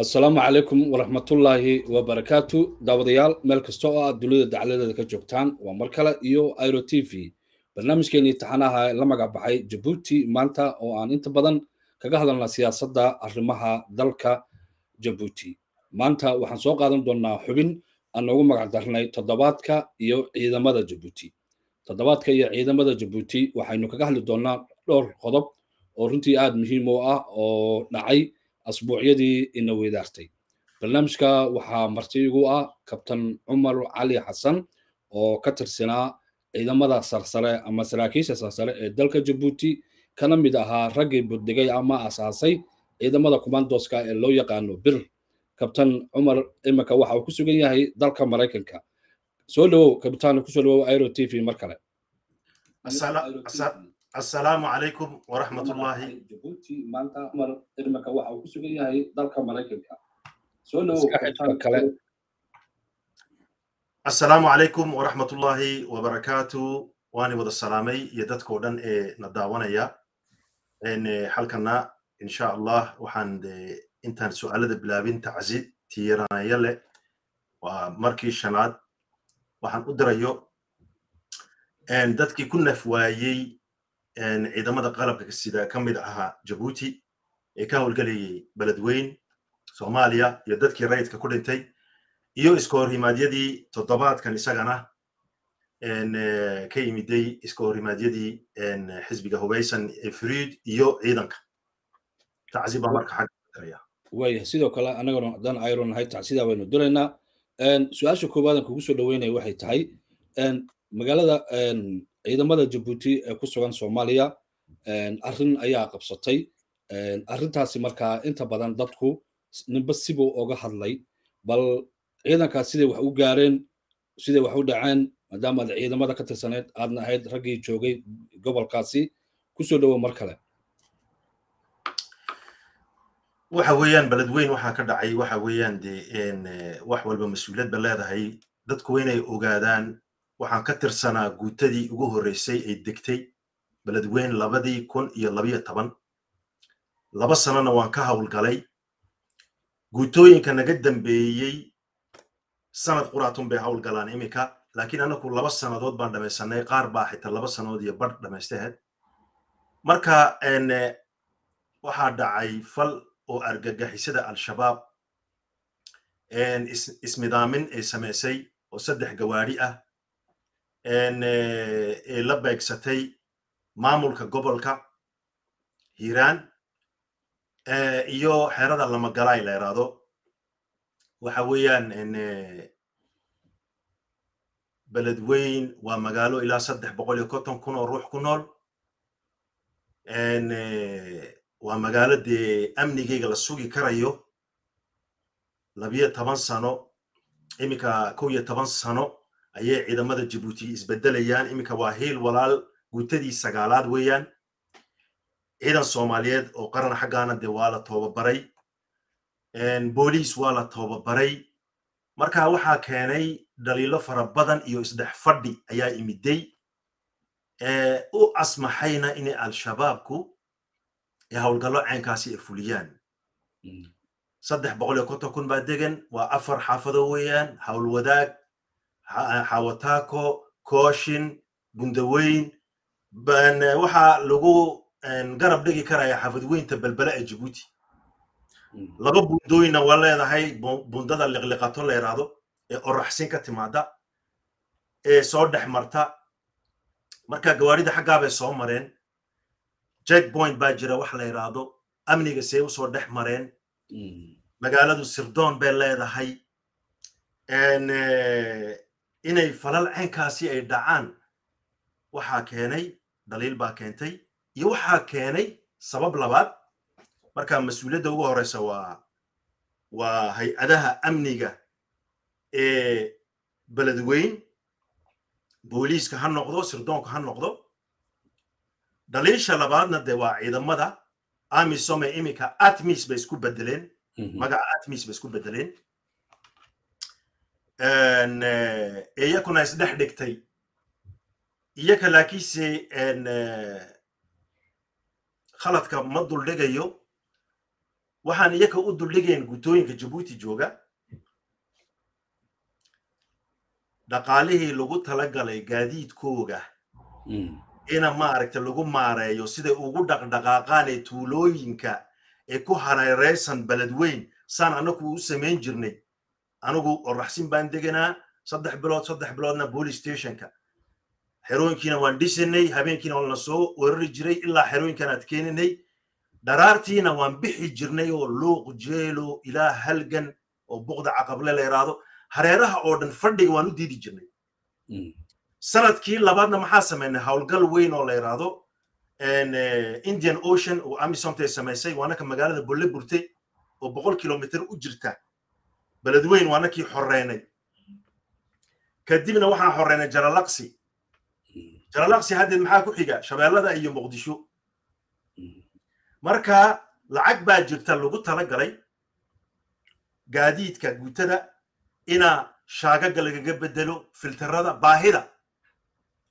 assalaamu calaykum waraxmatullaahi wabarakaatu daawadayaal meel kasta oo aad dunida dacladeeda ka joogtaan waa mar kale iyo iro t v. Barnaamijkeenii taxanaha la magac baxay jabuuti maanta oo aan inta badan kaga hadalna siyaasadda arrimaha dalka jabuuti. Maanta waxaan soo qaadan doonnaa xubin aan noogu magac darnay toddobaadka iyo ciidamada jabuuti. Toddobaadka iyo ciidamada jabuuti waxaynu kaga hadli doonnaa dhowr qodob oo runtii aad muhiim u ah oo dhacay asbuucyadii ina weydaartay. Barnaamijka waxaa marti igu ah kabtan cumar cali xasan oo ka tirsanaa ciidamada sarsare ama saraakiisha sarsare ee dalka jabuuti kana mid ahaa raggii buddhigay ama asaasay ciidamada commandoska ee loo yaqaano bir. Kabtan cumar imika waxa uu ku sugan yahay dalka maraykanka. Soo dhowow kabtaan ku soo dhowow airo t v mar kale assalaamu calaykum waraxmatullaahi jabuuti maanta cumar imika waxa uu ku sugan yahay dalka maraykanka soo dhowow kale. assalaamu calaykum waraxmatullaahi wabarakaatu waani wada salaamay iyo dadkao dhan ee na daawanaya. Halkana insha allah waxaan intaan su'aalada bilaabin tacsi tiiranaya leh waa markii shanaad waxaan u dirayo dadkii ku naf waayey ciidamada qalabka sida ka mid ahaa jabuuti ee ka howlgelayay beledweyn soomaaliya iyo dadkii rayidka ku dhintay iyo iska horrimaadyadii toddobaadkan isagana ka yimiday iska horrimaadyadii xisbiga hubaysan ee friid iyo ciidanka tacsi baa marka xagga waaya sidoo kale annagana haddaan ayro nahay tacsidaa diraynaa su'aasha koobaadan kugu soo dhaweynaya waxay tahay magaalada ciidamada jabuuti ee ku sugan soomaaliya arrin ayaa qabsatay arrintaasi markaa inta badan dadku ninba sibuu oga hadlay bal ciidankaas siday wax u gaareen siday wax u dhaceen maadaama aad ciidamada ka tirsaneed aadna ahayd raggii joogay gobolkaasi ku soo dhowo mar kale. Waxa weeyaan beledweyn waxaa ka dhacay waxa weeyaan de wax walba mas'uuliyad ba leedahay. Dadku inay ogaadaan waxaan ka tirsanaa guutadii ugu horreysay ay degtay beledweyn labadii kun iyo labiyo toban laba sanona waan ka howlgalay guutooyinka naga dambeeyey sanad quraatun bay howlgalaan iminka laakiin anaku laba sannadood baan dhamaysanay qaar baa xitaa laba sannadood iyo badh dhamaystaheed marka waxaa dhacay fal oo argagixisada al-shabaab ismidaamin ay samaysay oo saddex gawaadhi ah la beegsatay maamulka gobolka hiiraan iyo xerada lamagalaay la yidhaahdo waxa weeyaan beledweyn waa magaalo ilaa saddex boqol iyo konton kun oo ruux ku nool. Waa magaalo dee amnigeyga la sugi karayo labiyo toban sano iminka kow iyo toban sano ayay ciidamada jabuuti isbedelayaan. Iminka waa hiil walaal guutadii sagaalaad weeyaan. Ciidan soomaaliyeed oo qaran xaggaana dee waa la toobabaray booliis waa la toobabaray marka waxaa keenay dhaliilo fara badan iyo isdhex fadhi ayaa imiday. U asmaxayna inay al-shabaabku ee howlgallo ceenkaasi ay fuliyaan. Saddex boqol iyo konton kun baa degan waa afar xaafado weeyaan howlwadaag xawataako kooshin bundaweyn waxaa lagu garab dhigi karaya xaafadweynta belbele ee jabuuti laba bundooyinna waa leedahay bundada liqliqato la yidhaahdo ee oraxsin ka timaada ee soo dhex marta. Marka gawaarida xaggaa bay soo mareen. Jack point baa jira wax la yidhaahdo amniga see u soo dhex mareen. Magaaladu sirdoon bay leedahay inay falal ceenkaasi ay dhacaan. Waxaa keenay daliil baa keentay iyo waxaa keenay sabab labaad. Marka mas'uuliyadda ugu horeysa waa waa hay'adaha amniga ee beledweyn booliiska ha noqdo sirdoonka ha noqdo. Daliisha labaadna de waa ciidamada. Amisome iminka atmis bay isku bedeleen magaca atmis bay isku bedeleen iyakuna isdhex dhigtay. Iyaka laakiinse khaladka ma duldhigayo waxaan iyaka u duldhigayn guutooyinka jabuuti jooga. Dhaqaalihii lagu talagalay gaadiidkooga. Ina maaragta lagu maareeyo siday ugu dhaqdhaqaaqaan ee tuulooyinka ee ku hareereysan beledweyn saan anagu u samayn jirnay anigu oraxsin baan deganaa saddex bilood saddex biloodna police stationka xerooyinkiina waan dhisinay habeenkiina waan la soo weerari jiray ilaa xerooyinkan adkeeninay dharaartiina waan bixi jirnay oo luuq jeelo ilaa halgan oo buqda caqable la yidhaahdo hareeraha oo dhan fadhiga waan u diidi jirnay. Sanadkii labaadna maxaa samaynay howlgal weyn oo la yidhaahdo indian ocean oo amisomtay samaysay waanaka magaalada bolle burtay oo boqol kilomitr u jirta beledweyn waanakii xoreynay kadibna waxaan xoreynay jalalaqsi jalalaqsi haddeed maxaa ku xiga? Shabeellada iyo muqdisho. Marka lacag baa jirta lagu tala galay gaadiidka guutada inaa shaagaga lagaga bedelo filterada baahida.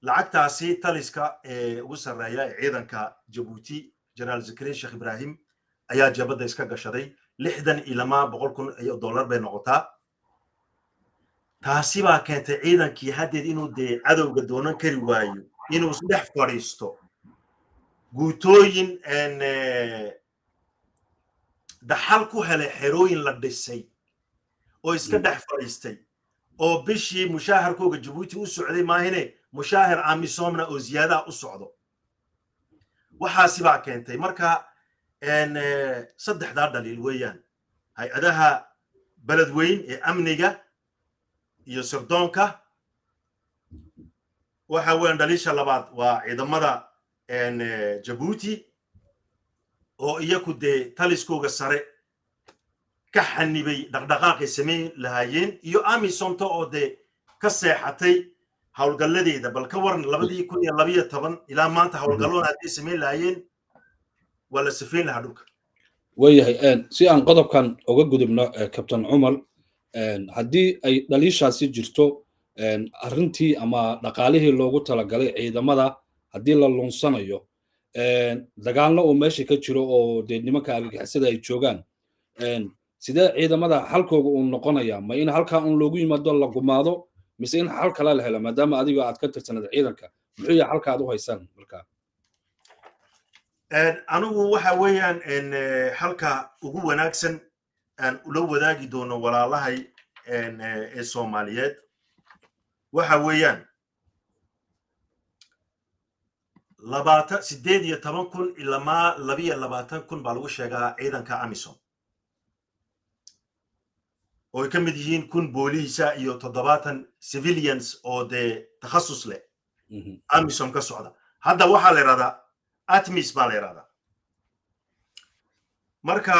Lacagtaasi taliska ee ugu sarreeya ee ciidanka jabuuti jenaraal zakariya sheekh ibrahim ayaa jabadda iska gashaday lixdan iyo lama boqol kun iyo dollar bay noqotaa. Taasi baa keentay ciidankii haddeed inuu dee cadowga doonan kari waayo inuu isdhex fadhiisto. Guutooyin daxal ku helay xerooyin la dhisay oo iska dhex fadhiistay oo bishii mushaaharkooga jabuuti u socday maahine mushaahir amisomna oo ziyaadaha u socdo. Waxaasi baa keentay. Marka saddexdaa dhaliil weeyaan. Hay'adaha beledweyn ee amniga iyo sirdoonka waxa weeyaan dhaliisha labaad waa ciidamada jabuuti oo iyaku dee taliskooga sare ka xanibay dhaqdhaqaaqay samayn lahaayeen iyo amisomta oo dee ka seexatay howlgalladeeda bal ka waran labadii kun iyo labayo toban ilaa maanta howlgalloon hadday samayn lahaayeen waa la sifayn lahaa dhulka waayahay si aan qodobkan uga gudubno captain cumar haddii ay dhaliishaasi jirto arrintii ama dhaqaalihii loogu talagalay ciidamada haddii la lunsanayo dagaalna uu meesha ka jiro oo dee nimanka argagixisada ay joogaan sidee ciidamada xalkooga uu noqonaya ma in halkaa un loogu yimaado la gumaado mise in xal kale la helo maadaama adiga aad ka tirsanad ciidanka muxuu yahay halka u haysaan markaa anigu waxa weeyaan halka ugu wanaagsan aan ula wadaagi doono walaalahay ee soomaaliyeed waxa weeyaan labaatan sideed iyo toban kun ilamaa labiyo labaatan kun baa lagu sheegaa ciidanka amisom. Oo ay ka mid yihiin kun booliisa iyo toddobaatan civilians oo dee takhasus leh. Amisom ka socda. Hadda waxaa la yidhahdaa atmis baa la yidhahdaa marka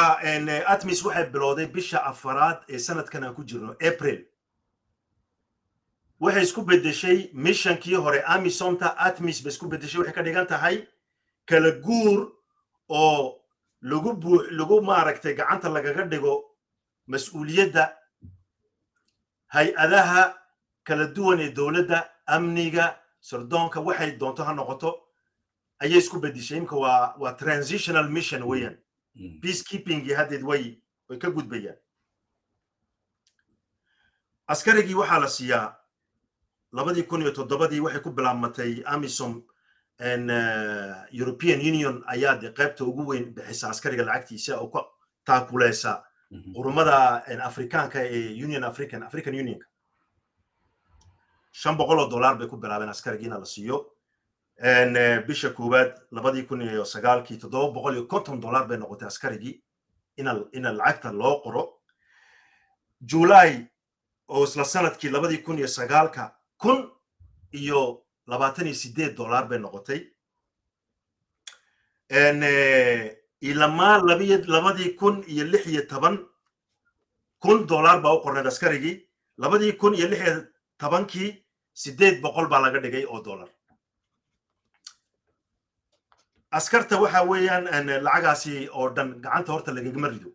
atmis waxay bilowday bisha afaraad ee sanadkan aan ku jirno april. Waxay isku beddeshay missionkii hore amisomta atmis bay isku beddeshay waxay ka dhigan tahay kala guur oo lagu buu lagu maaragtay gacanta lagaga dhigo mas'uuliyadda hay'adaha kala duwan ee dowladda amniga sirdoonka waxay doonto ha noqoto ayay isku beddeshay imka waa waa transitional mission weeyaan peacekeepingii haddeed way way ka gudbayaan askarigii waxaa la siiyaa labadii kun iyo toddobadii waxay ku bilaabmatay amisom european union ayaa de qaybta ugu weyn bixisa askariga lacagtiisa oo ka taakuleysa qurumada afrikaanka ee union african african unionka shan boqol oo dollar bay ku bilaabeen askarigiina la siiyo bisha koowaad labadii kun iyo sagaalkii toddoba boqol iyo konton dollar bay noqotay askarigii ina lacagta loo qoro july oo isla sannadkii labadii kun iyo sagaalka kun iyo labaatan iyo sideed dollar bay noqotay ilamaa labadii kun iyo lix iyo toban kun dollar baa u qorneed askarigii labadii kun iyo lix iyo tobankii sideed boqol baa laga dhigay oo dollar askarta waxa weeyaan lacagaasi oo dhan gacanta horta lagagama rido.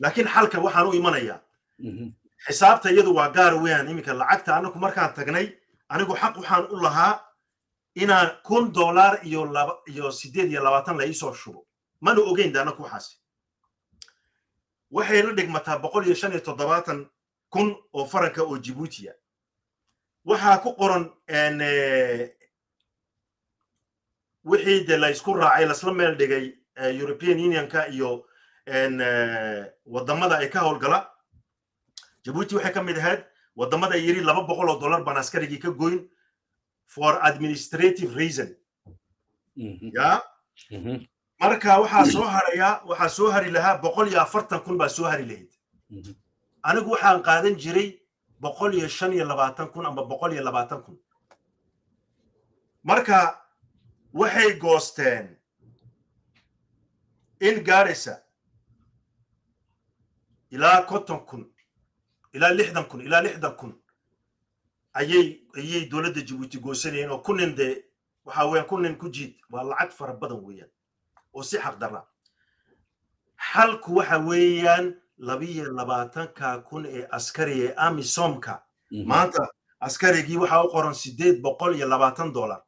Laakiin xalka waxaan u imanayaa xisaabta iyadu waa gaar weeyaan iminka lacagta anagu markaan tagnay anigu xaq waxaan u lahaa inaan kun dollar iyo laba iyo sideed iyo labaatan la iisoo shubo. Mana ogeyn de anagu waxaasi. Waxay la dhigmataa boqol iyo shan iyo toddobaatan kun oo faranka oo jibuutiya waxaa ku qoran wixii de la isku raacay lasla meel dhigay european unionka iyo waddamada ay ka howlgala. Jabuuti waxay ka mid ahayd waddamada yiri laba boqol oo dollar baan askarigii ka goyn for administrative reason. Ya? Marka waxaa soo haraya waxaa soo hari lahaa boqol iyo afartan kun baa soo hari lahayd. Anigu waxaan qaadan jiray boqol iyo shan iyo labaatan kun ama boqol iyo labaatan kun. Marka waxay goosteen in gaaraysa ilaa konton kun ilaa lixdan kun ilaa lixdan kun ayay ayay dowladda jabuuti goosanayeen oo kunin dee waxa weeyaan kunin ku jiid waa lacag fara badan weeyaan oo si xaq darra. Xalku waxa weeyaan labiyo labaatanka kun ee askari ee amisomka maanta askarigii waxaa u qoran sideed boqol iyo labaatan dollar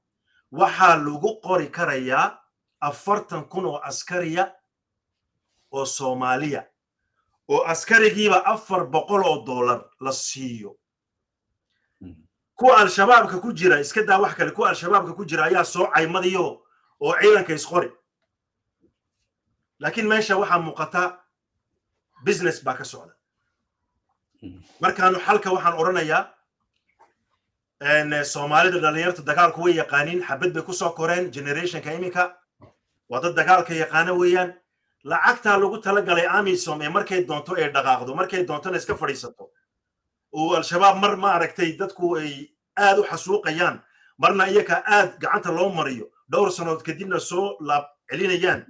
waxaa lagu qori karayaa afartan kun oo askariya oo soomaaliya oo askarigiiba afar boqol oo dollar la siiyo. Kuwa al-shabaabka ku jira iska daa wax kale kuwa al-shabaabka ku jira ayaa soo caymadiyo oo ciidanka isqori. Laakiin meesha waxaa muuqata business baa ka socda. Markaanu xalka waxaan odhanayaa soomaalida dhalinyarta dagaalku way yaqaaniin xabad bay ku soo koreen generationka iminka. Waa dad dagaalka yaqaana weeyaan. Lacagtaa lagu talagalay amisom ee markay doonto ee dhaqaaqdo markay doontona iska fadhiisato. Oo al-shabaab mar ma aragtay dadku ay aad u xasuuqayaan. Marna iyaka aad gacanta loo mariyo dhowr sannood kadibna soo laab celinayaan.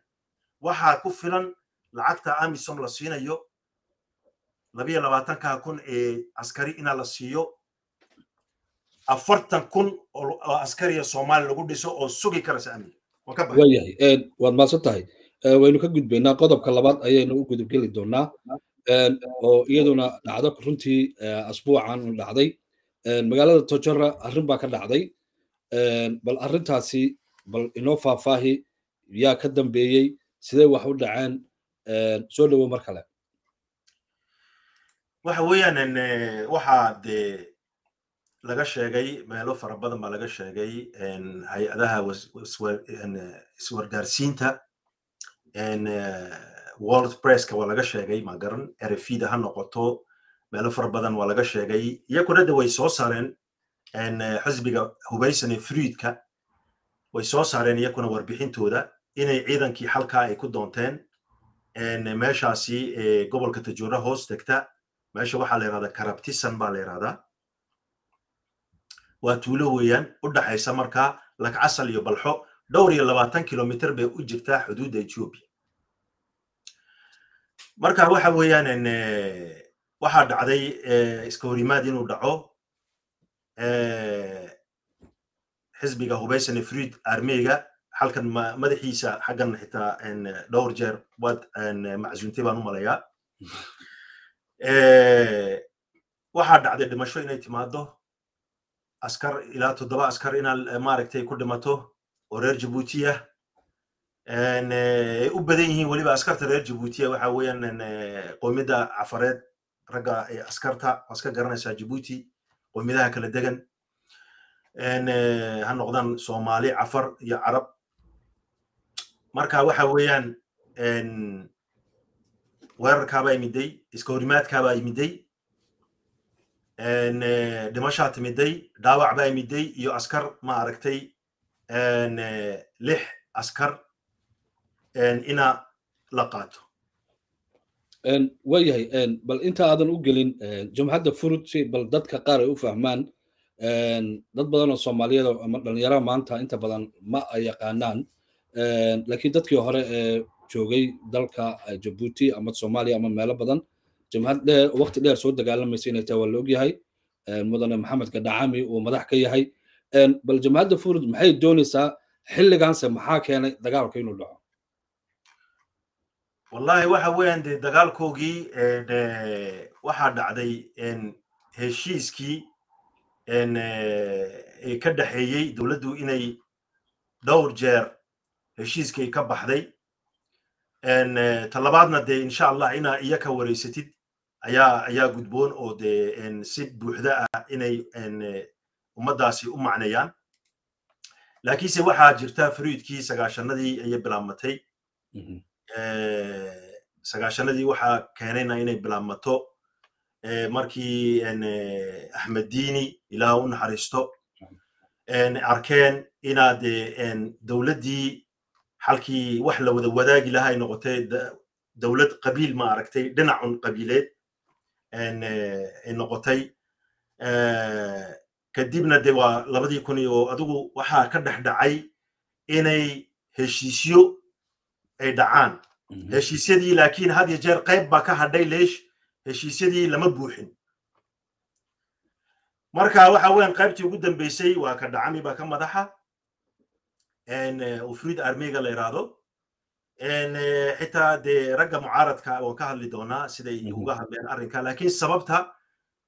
Waxaa ku filan lacagta amisom la siinayo. Labiyo labaatanka kun ee askari inaa la siiyo afartan kun oo askariya soomaaliya lagu dhiso oo sugi karaysa amniga waayahay waad maadsan tahay. Waynu ka gudbaynaa qodobka labaad ayaynu u gudubgeli doonaa. Oo iyaduna dhacdo runtii asbuucan dhacday. Magaalada tojora arrin baa ka dhacday. Bal arrintaasi bal inoo faahfaahi yaa ka dambeeyey sidee wax u dhaceen soo dhowo mar kale. Waxa weeyaan waxaa dee laga sheegay meelo fara badan baa laga sheegay hay'adaha iswargaarsiinta world presska waa laga sheegay ma garan rfida ha noqoto meelo fara badan waa laga sheegay. Iyakuna de way soo saareen xisbiga hubaysan ee fruidka way soo saareen iyakuna warbixintooda inay ciidankii xalkaa ay ku doonteen meeshaasi gobolka tajuura hoos tegta meesha waxaa la yidhahdaa karabtisan baa la yidhahdaa waa tuulo weeyaan u dhaxaysa markaa lagcasal iyo balxo dhowr iyo labaatan kilomitr bay u jirtaa xuduudda ethiopia. Marka waxa weeyaan waxaa dhacday iska horimaad inuu dhaco xisbiga hubaysan fruid armeyga halkan madaxiisa xaggan xitaa dhowr jeer waad macsuuntay baan u malayaa waxaa dhacday dhimasho inay timaado askar ilaa toddoba askar inaa maaragtay ku dhimato oo reer jabuutiya ay u badan yihiin weliba askarta reer jabuutiya waxa weeyaan qoomiyadda cafareed ragga askarta waa iska garanaysaa jabuuti qoomiyadaha kala degan. Ha noqdaan soomaali cafar iyo carab. Marka waxa weeyaan weerarkaabaa imiday iska horimaadkaabaa imiday dhimashaa timiday dhaawac baa imiday iyo askar ma aragtay lix askar ina la qaato. Waayahay bal inta aadan u gelin jumhadda furud si bal dadka qaar ay u fahmaan dad badan oo soomaaliyeed ama dhalinyaraha maanta inta badan ma ay yaqaanaan. Laakiin dadkii hore ee joogay dalka jabuuti ama soomaaliya ama meelo badan jamhad dheer dheer soo dagaalamaysa inay tahay waa la ogyahay mudane maxamed gadhacami uu madax ka yahay bal jamhadda furud maxay doonaysaa xilligaanse maxaa keenay dagaalka inuu dhaco wallahi waxa weeyaan dee dagaalkoogii waxaa dhacday heshiiskii ka dhexeeyey dowladdu inay dhowr jeer heshiiskay ka baxday talabaadna dee insha allah inaa iya ka wareysatid ayaa ayaa gudboon oo dee si buuxda ah inay ummaddaasi u macneeyaan. Laakiinse waxaa jirta fruidkii sagaashanadii ayay bilaabmatay sagaashanadii waxaa keenayna inay bilaabmato. Markii axmed diini ilaah u naxariisto. Arkeen inaad dowladdii halkii wax la wada wadaagi laha ay noqotay dowlad qabiil ma aragtay dhinacun qabiileed noqotay kadibna de waa labadii kun iyo adigu waxaa ka dhex dhacay inay heshiisyo ay dhacaan. Heshiisyadii laakiin had iyo jeer qayb baa ka hadhay leesh heshiisyadii lama buuxin. Marka waxa weyan qaybtii ugu dambeysay waa ka dhacami baa ka madaxa. Ufrid armeyga la yidhaahdo xitaa dee ragga mucaaradka waan ka hadli doonaa siday uga hadleen arrinka laakiin sababta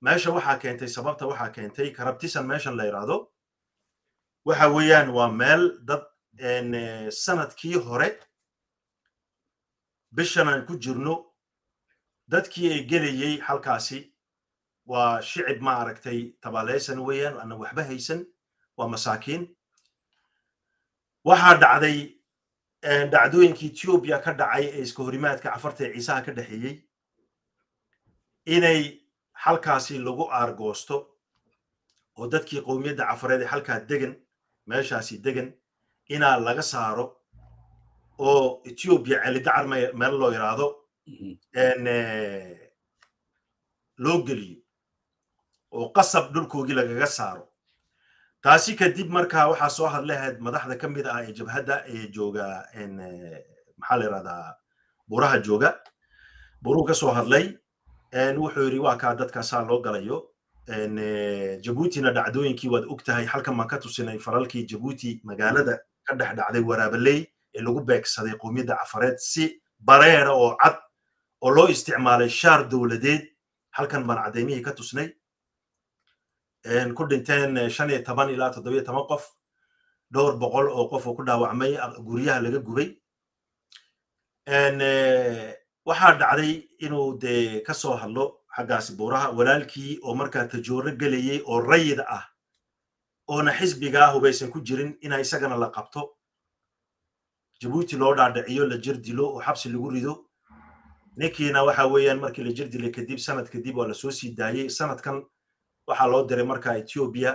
meesha waxaa keentay sababta waxaa keentay karabtisan meeshan la yidhaahdo waxa weeyaan waa meel dad sannadkii hore bishan aan ku jirno dadkii ay gelayey halkaasi waa shicib ma aragtay tabaaleysan weeyaan ana waxba haysan waa masaakiin waxaa dhacday dhacdooyinkii ethiopia ka dhacay ee iska horimaadka cafarta ee ciisaha ka dhexeeyey inay halkaasi lagu aargoosto oo dadkii qowmiyadda cafareed ee halkaa degan meeshaasi degan inaa laga saaro oo ethiopia celidacar meel loo yidhaahdo loo geliyo oo qasab dhulkoogii lagaga saaro taasi kadib markaa waxaa soo hadlahayd madaxda ka mid ah ee jabhadda ee jooga maxaa la yidhahdaa buraha jooga. Buruu ka soo hadlay wuxuu yidhi waa kaa dadkaasaa loo galayo. Jabuutina dhacdooyinkii waad og tahay halkan baan ka tusinay falalkii jabuuti magaalada ka dhex dhacday waraabaley ee lagu beegsaday qowmiyadda cafareed si bareera oo cad oo loo isticmaalay shaar dowladeed. Halkan baan caddeymihii ka tusnay ku dhinteen shan iyo toban ilaa toddobiyo toban qof. Dhowr boqol oo qof oo ku dhaawacmay guryaha laga gubay. Waxaa dhacday inuu dee ka soo hadlo xaggaasi buuraha walaalkii oo markaa tajooro gelayey oo rayid ah oona xisbigaa hubaysan ku jirin ina isagana la qabto. Jabuuti loo dhaadhiciyo la jir dilo oo xabsi lagu rido. Ninkiina waxa weeyaan markii la jir dilay kadib sanad kadib waa la soo sii daayey sanadkan waxaa loo diray markaa ethiopia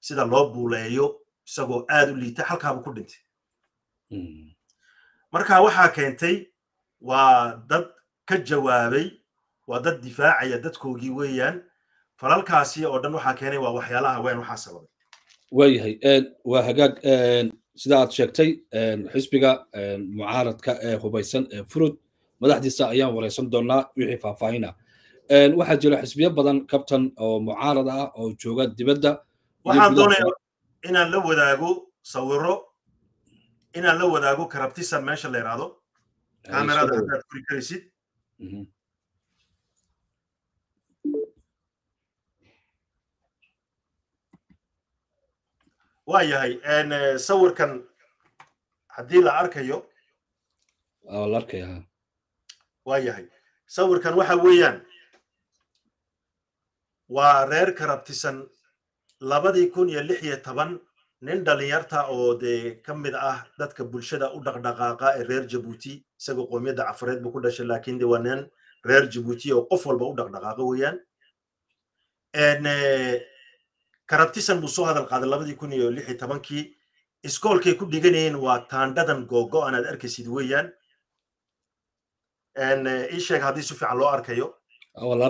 sida loo buuleeyo isagoo aad u liita halkaaba ku dhintay. Marka waxaa keentay waa dad ka jawaabay waa dad difaacaya dadkoogii weeyaan. Falalkaasi oo dhan waxaa keenay waa waxyaalaha weyn waxaa sababay. Waayahay waa hagaag sida aad sheegtay xisbiga mucaaradka ee hubaysan ee furud madaxdiisa ayaan wareysan doonaa wixii faahfaahina waxaa jira xisbiyo badan kabtan oo mucaarad ah oo jooga dibadda. Waxaan doonaya inaan la wadaago sawiro inaan la wadaago karabtisan meesha la yidhaahdo kamerada haddaad furi karaysid. Waa yahay sawirkan haddii la arkayo. Waa yahay. Sawirkan waxa weeyaan waa reer karabtisan labadii kun iyo lix iyo toban nin dhalinyarta oo dee ka mid ah dadka bulshada u dhaqdhaqaaqa ee reer jabuuti isagoo qoomiyadda cafareed buu ku dhashay laakiin de waa nin reer jabuuti oo qof walba u dhaqdhaqaaqa weeyaan. Karabtisan buu soo hadal qaaday labadii kun iyo lix iyo tobankii. Iskoolkay ku dhiganayeen waa taandhadan googo aan aad arkaysid weeyaan. Ii sheeg haddii si fiican loo arkayo. Waa la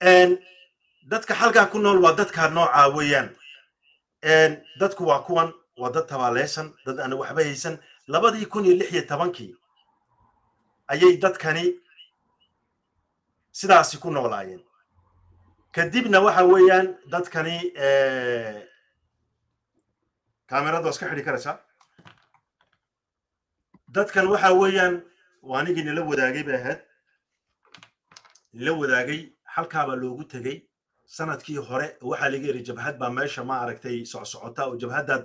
dadka halkaa ku nool waa dadka noocaa weeyaan. Dadku waa kuwan waa dad tabaaleysan dad aan waxba haysan. Labadii kun iyo lix iyo tobankii ayay dadkani sidaasi ku noolaayeen. Kadibna waxa weeyaan dadkani kamerada waa iska xidhi karaysaa? Dadkan waxa weeyaan waa anigii nila wadaagay bay ahayd. Nila wadaagay halkaabaa loogu tegey sannadkii hore. Waxaa laga yidhi jabhad baa meesha ma aragtay socsocota oo jabhaddaad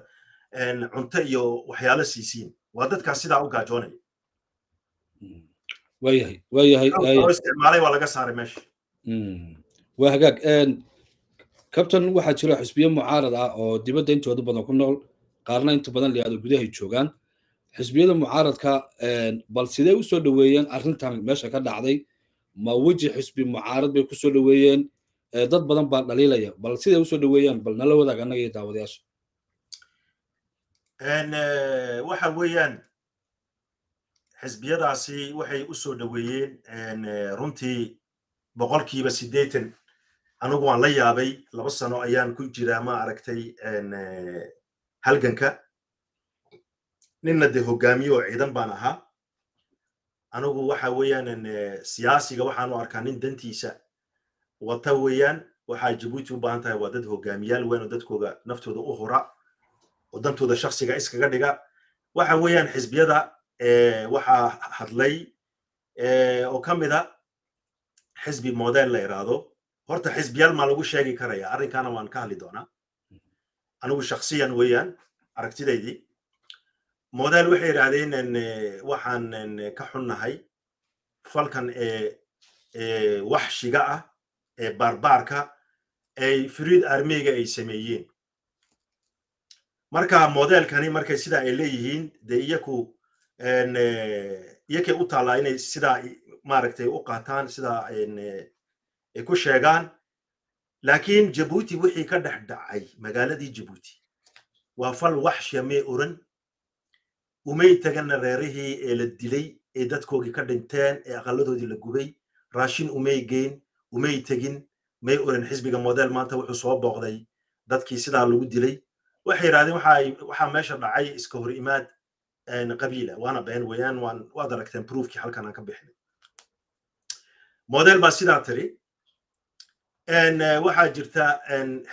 cunto iyo waxyaalo siisiin. Waa dadkaas sidaa u gaajoonaya waayahay waayahay isticmaalay waa laga saaray meesha waa hagaag kabtan waxaa jira xisbiye mucaarad ah oo dibadda intooda badan ku nool qaarna inta badan layihahdo gudahay joogaan. Xisbiyada mucaaradka bal sidee u soo dhoweeyeen arrintan meesha ka dhacday ma weji xisbi mucaarad bay ku soo dhoweeyeen. Dad badan baa dhaliilaya bal siday u soo dhoweeyaan bal nala wadaag annaga iyo daawadayaasha. Waxa weeyaan xisbiyadaasi waxay u soo dhoweeyeen runtii boqolkiiba siddeetan. Anigu waan la yaabay laba sano ayaan ku jiraa ma aragtay halganka. Ninna dee hogaamiye oo ciidan baan ahaa anigu waxa weeyaan siyaasiga waxaanu arkaa nin dantiisa wata weeyaan waxaa jabuuti u baahan tahay waa dad hogaamiyaal weyn oo dadkooda naftooda u hura oo dantooda shaksiga iskaga dhiga. Waxa weeyaan xisbiyada waxaa hadlay oo ka mid a xisbi model la iraahdo horta xisbiyaal maa lagu sheegi karaya arrinkana waan ka hadli doonaa. Anigu shaksiyan weeyaan aragtidaydii model waxay yidhaahdeen waxaan ka xunnahay falkan ee waxshiga ah ee baarbaarka ay friid armeyga ay sameeyeen. Marka modelkani markay sidaa ay leeyihiin dee iyaku iyakay u taallaa inay sidaa maaragtay u qaataan sidaa ay ku sheegaan. Laakiin jabuuti wixii ka dhex dhacay magaaladii jabuuti waa fal waxshiya mee oran umay taganna reerihii ee la dilay ee dadkoogii ka dhinteen ee aqalladoodii la gubay. Raashin umay geyn umay tegin may oran xisbiga model maanta wuxuu soo booqday dadkii sidaa lagu dilay. Waxay yidhahdeen waxaa meesha dhacay iska hor imaad qabiila. Waana been weeyaan waad aragteen proofkii halkan aan ka bixinay model baa sidaa tiri waxaa jirta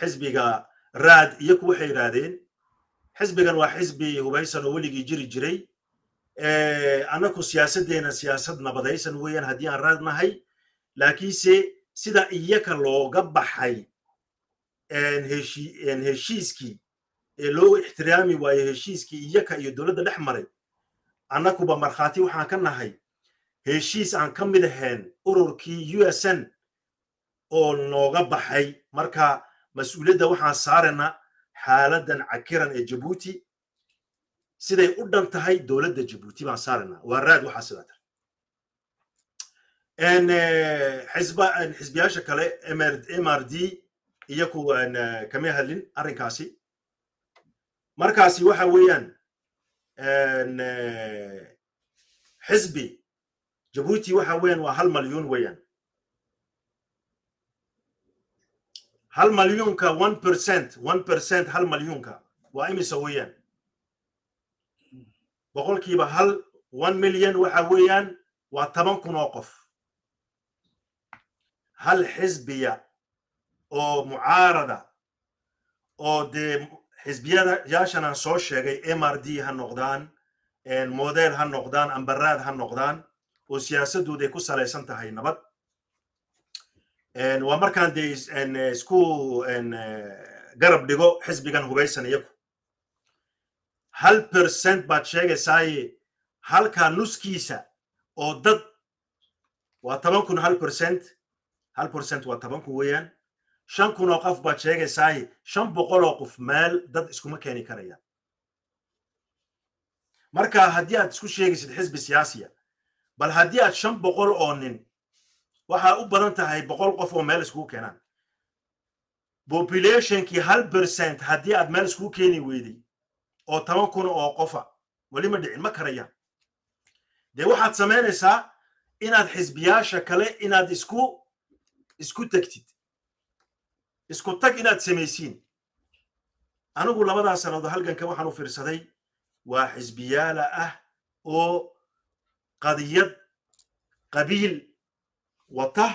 xisbiga raad iyaku waxay yidhaahdeen xisbigan waa xisbi hubaysan oo weligii jiri jiray. Annaku siyaasaddeena siyaasad nabadaysan weeyaan haddii aan raad nahay laakiinse sida iyaka looga baxay heshiiskii ee loo ixtiraami waayo heshiiskii iyaka iyo dowladda dhex maray annakuba markhaati waxaan ka nahay heshiis aan ka mid ahayn ururkii u s n oo nooga baxay. Marka mas'uuliyadda waxaan saarana xaaladdan cakiran ee jabuuti siday u dhan tahay dowladda jabuuti baan saarana waa raad waxaa sidaa tar xisbiyaasha kale m r d iyaku kama hadlin arrinkaasi. Markaasi waxa weeyaan xisbi jabuuti waxa weeyaan waa hal malyuun weeyaan hal malyuunka one percent one percent hal malyuunka waa imisa weeyaan? Boqolkiiba hal one milyan waxa weeyaan waa toban kun oo qof. Hal xisbiya oo mucaarada oo dee xisbiyada yaashan aan soo sheegay m r d ha noqdaan model ha noqdaan ambaraad ha noqdaan oo siyaasadooda ay ku salaysan tahay nabad waa markaan dee isku garab dhigo xisbigan hubaysan iyagu. Hal percent baad sheegaysaaye halkaa nuskiisa oo dad waa toban kun hal percent hal percent waa toban kun weeyaan. Shan kun oo qof baad sheegaysaaye shan boqol oo qof meel dad iskuma keeni karayaan. Marka haddii aad isku sheegaysid xisbi siyaasiya bal haddii aad shan boqol oo nin waxaa u badan tahay boqol qof oo meel iskugu keenaan. Populationkii hal percent haddii aad meel iskugu keeni weyday oo toban kun oo qofa weli ma dhicin ma karayaan. Dee waxaad samaynaysaa inaad xisbiyaasha kale inaad isku isku tegtid isku tag inaad samaysiin. Anigu labadaa sannadood halganka waxaan u fiirsaday waa xisbiyaala ah oo qadiyad qabiil wata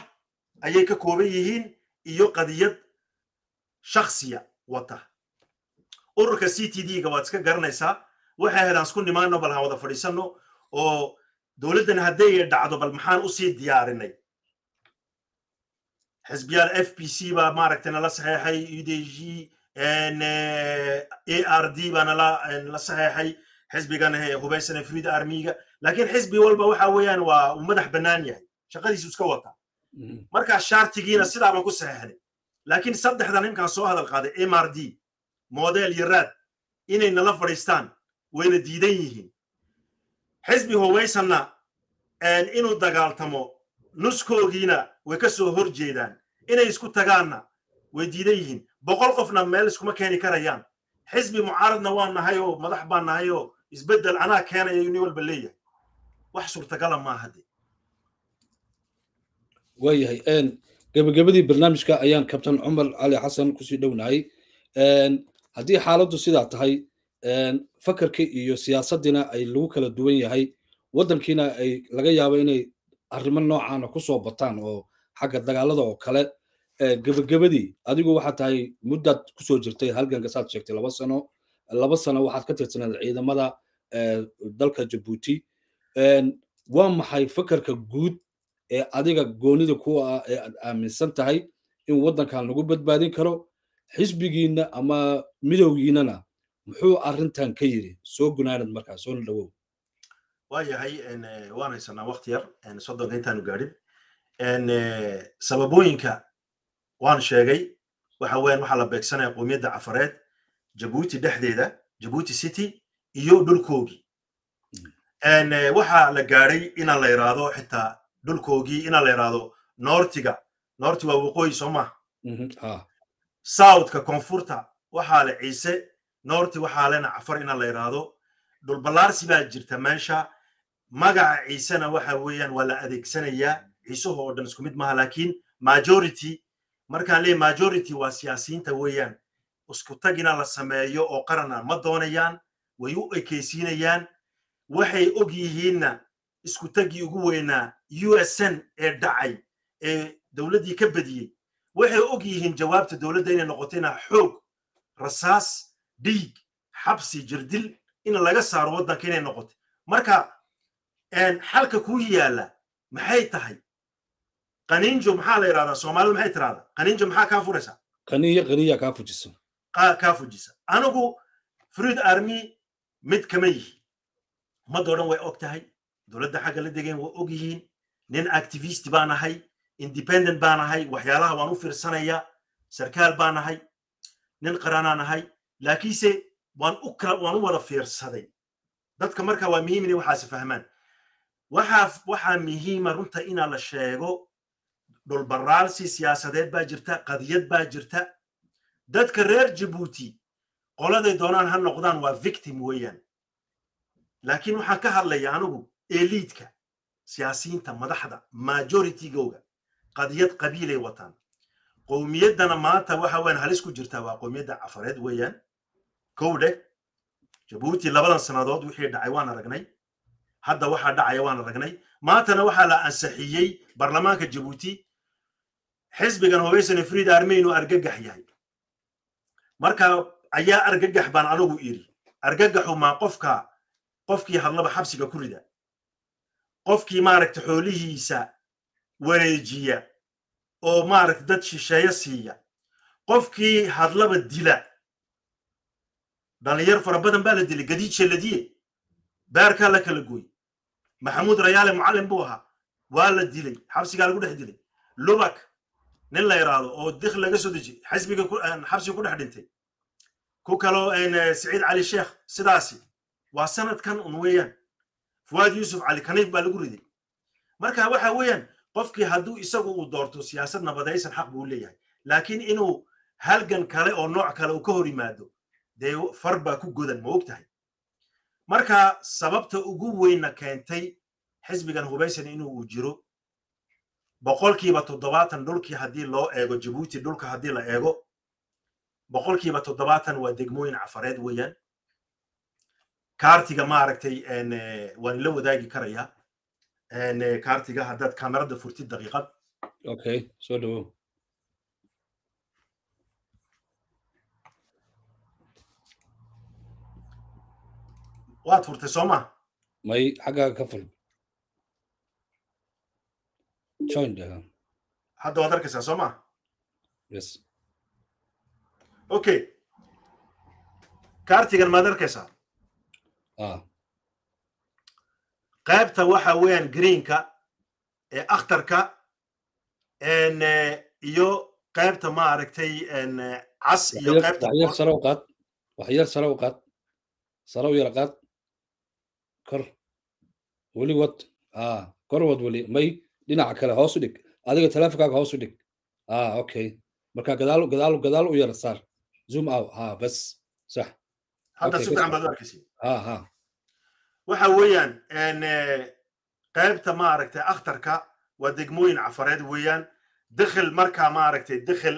ayay ka kooban yihiin iyo qadiyad shaksiya wata. Ururka c t d ga waad iska garanaysaa waxay ahayd aan isku nimaano bal aan wada fadhiisanno oo dowladdan hadday dhacdo bal maxaan u sii diyaarinay? Xisbiyaal f p c baa maaragtay nala saxeexay u d g a r d baa nala la saxeexay xisbigan hubaysane freed armiga laakiin xisbi walba waxa weeyaan waa madax bannaan yahay shaqadiisu iska wata markaa shaartigiina sidaabaan ku saxeexnay laakiin saddexdan ninkaan soo hadal qaaday mrd model iyo raad inay nala fadhiistaan wayna diidan yihiin xisbi hubaysanna inuu dagaaltamo nuskoogiina way ka soo hor jeedaan inay isku tagaanna way diidan yihiin boqol qofna meel iskuma keeni karayaan xisbi mucaaradna waa nahay oo madax baa nahay oo isbeddel anaa keenaya nin walba leeyahay wax suurtagala maaha de waayahay. Gebagabadii barnaamijka ayaan kabtan cumar cali xasan ku sii dhownahay haddii xaaladdu sidaa tahay fakarka iyo siyaasaddiina ay lagu kala duwan yahay waddankiina ay laga yaabo inay arrimo noocaana ku soo bataan oo xagga dagaalada oo kale. Gebagabadii adigu waxaad tahay muddaad ku soo jirtay halganka saad sheegtay laba sano laba sano waxaad ka tirsaneed ciidamada dalka jabuuti. Waa maxay fakarka guud ee adiga goonida kuwa ah ee aad aaminsan tahay in waddankan lagu badbaadin karo xisbigiinna ama midowgiinana. Muxuu arrintan ka yiri soo gunaanad markaa soona dhawow. Waa yahay waan haysanaa wakti yar. Soddonka intaanu gaadhin. Sababooyinka waan sheegay. Waxa weyan waxaa la beegsanaya qowmiyadda cafareed jabuuti dhexdeeda jabuuti city iyo dhulkoogii waxaa la gaadhay inaan la yiraahdo xitaa dhulkoogii inaan la yiraahdo noortiga noorti waa waqooyi soo maha southka koonfurta waxaa le ciise. Noorti waxaa lena cafar inaan la yiraahdo. Dhulballaarsi baa jirta meesha. Magaca ciisena waxa weeyaan waa la adeegsanayaa. Ciisuhu oo dhan isku mid maaha laakiin majority markaan leeyahy majority waa siyaasiyiinta weeyaan. Isku tagina la sameeyo oo qarana ma doonayaan way u ekaysiinayaan. Waxay og yihiinna isku taggii ugu weynaa u s n ee dhacay ee dowladdii ka badiyey waxay og yihiin jawaabta dowladda inay noqotayna xoog rasaas dhiig xabsi jirdil in laga saaro waddanka inay noqotay. Marka xalka kuu yaalla maxay tahay? Qaniinjo maxaa la yidhahdaa soomaalidu maxay tirahdaa qaniinjo maxaa kaa furaysaa? Qaniya qaniya kaa fujisa kaa fujisa. Anigu fruid army mid kama yihi. Ummadda o dhan way og tahay dowladda xagga la degeen way og yihiin nin activist baan ahay independent baan ahay waxyaalaha waan u fiirsanaya sarkaal baan ahay nin qaranaan ahay laakiinse waan u kala waan u wada fiirsaday. Dadka marka waa muhiim inay waxaasi fahmaan. Waxaa waxaa muhiima runta inaa la sheego dhulbaraalsi siyaasadeed baa jirta qadiyad baa jirta. Dadka reer jabuuti qoladay doonaan ha noqdaan waa victim weeyaan. Laakiin waxaan ka hadlaya anigu eliidka siyaasiyiinta madaxda majoritygooga qadiyad qabiilay wataan. Qowmiyaddana maanta waxa weyan halis ku jirtaa waa qowmiyadda cafareed weeyaan. Kow dheh jabuuti labadan sannadood wixii dhacay waan aragnay. Hadda waxaa dhacaya waan aragnay. Maantana waxaa la ansaxiyey baarlamaanka jabuuti xisbigan hubaysane friid armey inuu argagax yahay. Marka ayaa argagax baan anigu iri. Argagaxu maa qofka qofkii hadlaba xabsiga ku rida qofkii maaragta xoolihiisa wareejiya oo maaragta dad shisheeyo siiya. Qofkii hadlaba dila. Dhalinyar fara badan baa la dilay gadiid sheladiye baarkaa la kala gooy maxamuud rayaale mucallim buu ahaa. Waa la dilay xabsigaa lagu dhex dilay. Lubak nin la yidhaahdo oo dik laga soo dejiy xisbiga xabsiga ku dhex dhintay. Ku kaloo siciid cali sheekh sidaasi. Waa sanadkan un weeyaan fuwaad yuusuf cali kaniif baa lagu riday. Marka waxa weeyaan qofkii hadduu isagu uu doorto siyaasad nabadaysan xaq buu leeyahay. Laakiin inuu halgan kale oo nooc kale uu ka hor yimaado dee far baa ku godan ma og tahay marka sababta ugu weynna keentay xisbigan hubaysan inuu uu jiro boqolkiiba toddobaatan dhulkii haddii loo eego jabuuti dhulka haddii la eego boqolkiiba toddobaatan waa degmooyin cafareed weeyaan kaartiga maaragtay waan ila wadaagi karayaa kaartiga haddaad kamerada furtid daqiiqad. Okay soo dhawow. Waad furtay soo ma? May xaggaaga ka ful join dhaha hadda waad arkaysaa soo ma? Yes. Okay kaartigan maad arkaysaa qaybta waxa weeyaan greenka ee akhtarka iyo qaybta ma aragtay cas iyo qaybta u qaad. Waxyar sare u qaad. Sare u yara qaad. Kor. Weli wad. Kor wad weli. May dhinaca kale hoos u dhig. Adiga teleefonkaaga hoos u dhig. Okay. Marka gadaal gadaal gadaal u yara saar. Zoom out. Ha bas. Sax hadda si fiican baad u waxa weeyaan qaybta ma aragtay akhtarka waa degmooyin cafareed weeyaan. Dakhil markaa ma aragtay dakhil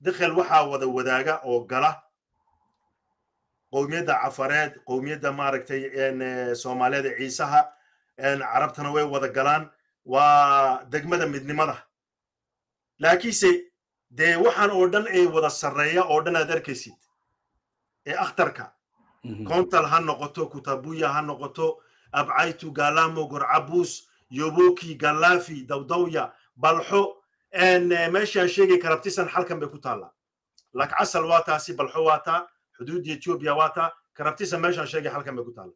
dakhil waxaa wada wadaaga oo gala. Qowmiyadda cafareed qowmiyadda maaragtay soomaaliyeed ciisaha carabtana way wada galaan. Waa degmada midnimada. Laakiinse dee waxaan oo dhan ay wada sarreeya oo dhan aad arkaysid ee akhtarka kontal ha noqoto kutabuya ha noqoto abcaytu galamo gorcabus yoboki galafi dawdawya balxo meeshaan sheegay karabtisan halkan bay ku taallaa lakcasal waa taasi balxo waa taa xuduudda ethiopia waa taa karabtisan meeshaan sheegay halkan bay ku taalla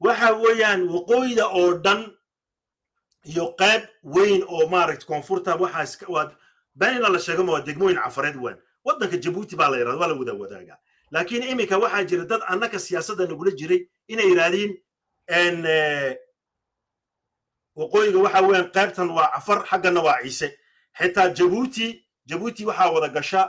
waxa weeyaan waqooyida oo dhan iyo qayb weyn oo maaragta koonfurta waxaa baina la sheegama waa degmooyin cafareed waan waddanka jabuuti baa la yidhahda waa la wada wadaagaa laakiin iminka waxaa jira dad annaka siyaasadda nagula jiray inay yidhahdiin waqooyiga waxa weeyaan qaybtan waa cafar xaggana waa ciise. Xitaa jabuuti jabuuti waxaa wada gasha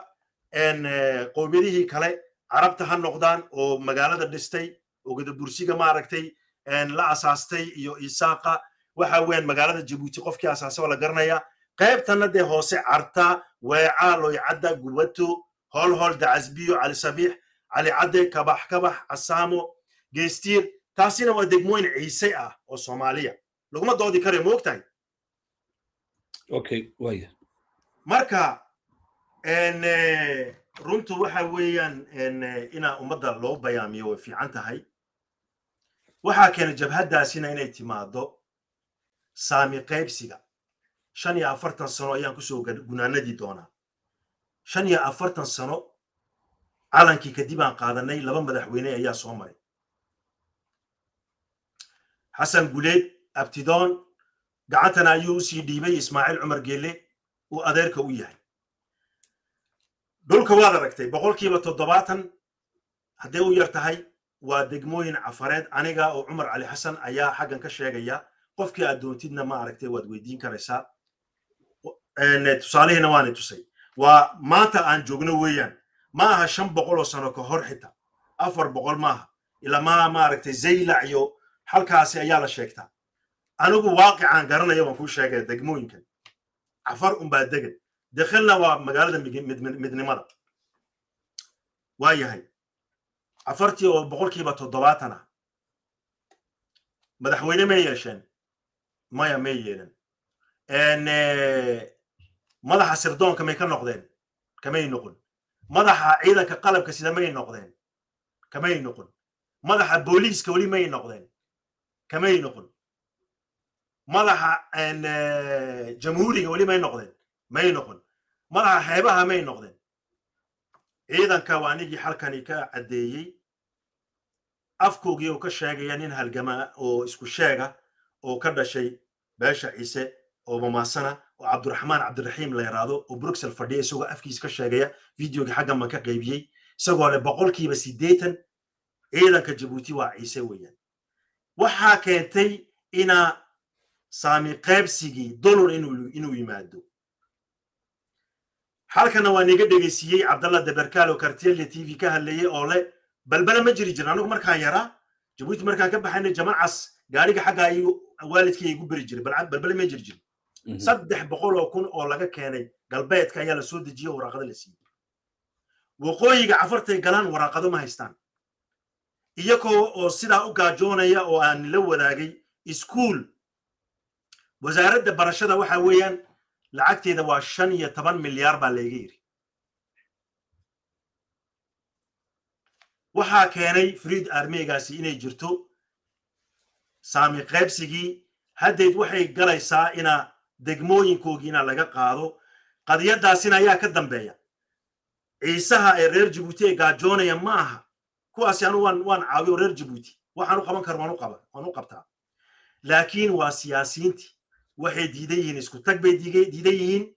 qowmiyadihii kale carabta ha noqdaan oo magaalada dhistay oo gadabursiga maaragtay la asaastay iyo isaaqa. Waxa weeyaan magaalada jabuuti qofkii asaasay waa la garanaya. Qaybtanna dee hoose carta weeca loycadda gubato holhol dacasbiyo cali cali cadde kabax kabax casaamo geestiir taasina waa degmooyin ciise ah oo soomaaliya. Laguma doodi karayo ma ogtahay? Okay waya marka runtu waxa weeyaan inaa ummadda loo bayaamiyo way fiican tahay. Waxaa keena jabhaddaasina inay timaado saami qaybsiga. Shan iyo afartan sano ayaan ku soo gunaanadii doonaa. Shan iyo afartan sano calankii kadib aan qaadanay laba madaxweyne ayaa soo maray. Xasan guleed abtidoon gacantana ayuu u sii dhiibay ismaaciil cumar geelle uu adeerka u yahay. Dhulka waad aragtay boqolkiiba toddobaatan hadday u yar tahay waa degmooyin cafareed. Aniga oo cumar cali xasan ayaa xaggan ka sheegaya qofkii aad doontidna ma aragtay waad weydiin karaysaa. Tusaalihiina waani tusay. Waa maanta aan joogno weeyaan ma aha shan boqol oo sano ka hor xita. Afar boqol maaha. Ilaa ma maaragtay zaylac iyo halkaasi ayaa la sheegtaa anigu waaqicaan garanaya waan kuu sheegaya degmooyinkan. Cafar unbaa degan dekhilna waa magaalada midnimada. Waa yahay cafartii oo boqolkiiba toddobaatan ah madaxweyne may yeesheen? Maya may yeelan madaxa sirdoonka may ka noqdeen? Kamay noqon madaxa ciidanka qalabka sida may noqdeen kamay noqon. Madaxa booliiska weli may noqdeen kamay noqon. Madaxa jamhuuriga weli may noqdeen may noqon. Madaxa xeebaha may noqdeen. Ciidanka waa anigii halkani ka caddeeyey. Afkoogii oo ka sheegaya nin halgama oo isku sheega oo ka dhashay beesha ciise oo mamaasana oo cabdiraxmaan cabdiraxiim la yaraado oo bruxel fadhiya isagoo afkiisa ka sheegaya videogii xaggan ka qaybiyey. Isagoo le boqolkiiba siddeetan ciidanka jabuuti waa ciise weeyaan. Waxaa keentay inaa saami qaybsigii dollar inuu yimaado. Halkana waa niga dhegeysiiyey cabdalla deberkaal oo kartelle t v ka hadlayey oo le balbala ma jiri jirin anigu markaan yaraa? Jabuuti markaan ka baxayna jamacas gaariga xagga ayuu waalidkay igu beri jiray balbala ma jiri jirin saddex boqol oo kun oo laga keenay galbeedka ayaa la soo dejiyey waraaqado la siiyey. Waqooyiga cafartay galaan waraaqado ma haystaan. Iyagoo oo sidaa u gaajoonaya oo aan la wadaagay iskuul wasaaradda barashada waxa weeyaan lacagteeda waa shan iyo toban milyaar baa layga yiri. Waxaa keenay friid armeegaasi inay jirto saami qaybsigii haddeed waxay galaysaa ina degmooyinkoogiina laga qaado qadiyaddaasina ayaa ka dambeeya. Ciisaha ee reer jabuuti ee gaajoonaya ma aha. Kuwaasi anu waan waan caawiyo reer jabuuti waxaan u qaban karo waan u qabtaa. Laakiin waa siyaasiyiintii waxay diidan yihiin isku tag bay diidan yihiin.